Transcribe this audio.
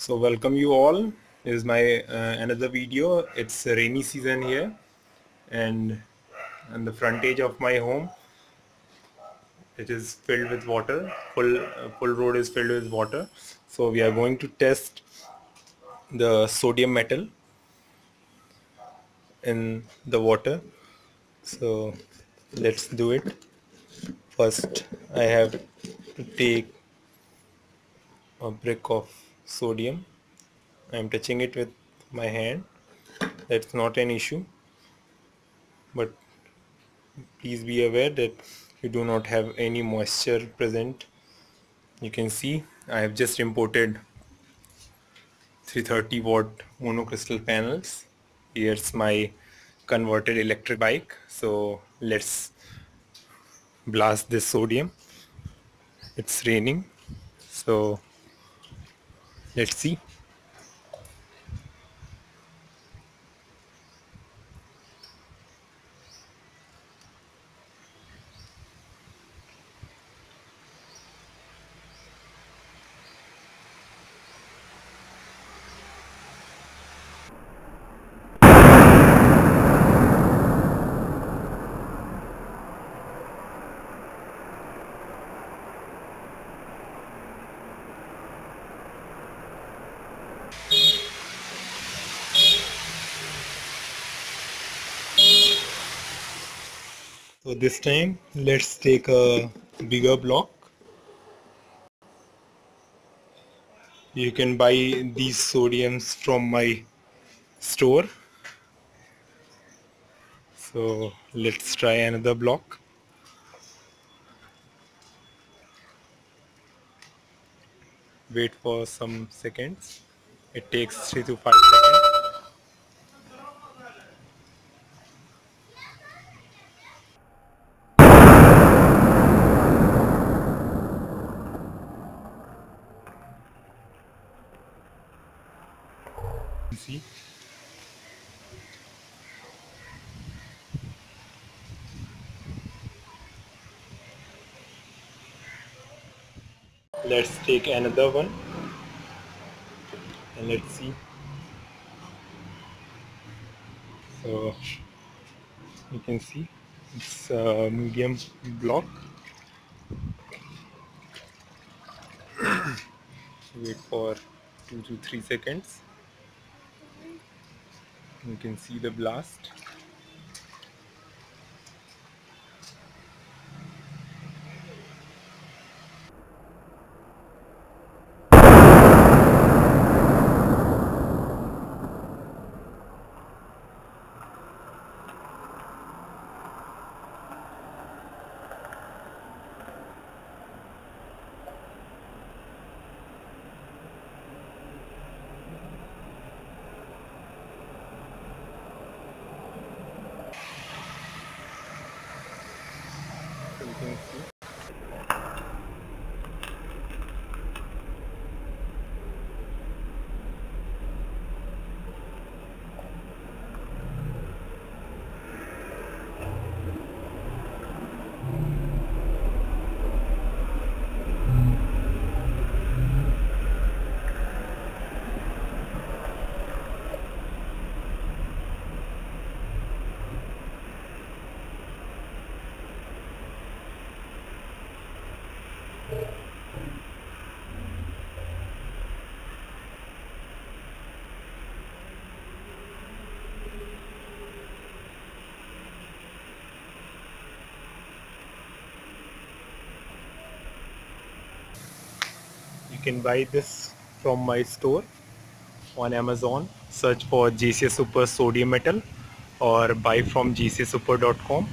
so welcome you all. This is my uh, another video. It's rainy season here and on the front edge of my home. It is filled with water. Full uh, full road is filled with water. So we are going to test the sodium metal in the water. So let's do it. First I have to take a brick of sodium. I'm touching it with my hand. That's not an issue. But please be aware that you do not have any moisture present. You can see I have just imported 330 watt monocrystal panels. Here's my converted electric bike. So let's blast this sodium. It's raining. So let's so this time let's take a bigger block. You can buy these sodiums from my store. So let's try another block. Wait for some seconds it takes 3 to 5 seconds. See let's take another one and let's see. So you can see it's a medium block. Wait for two to three seconds. You can see the blast you can see you can buy this from my store on Amazon. Search for JCS Super Sodium Metal or buy from gcsuper.com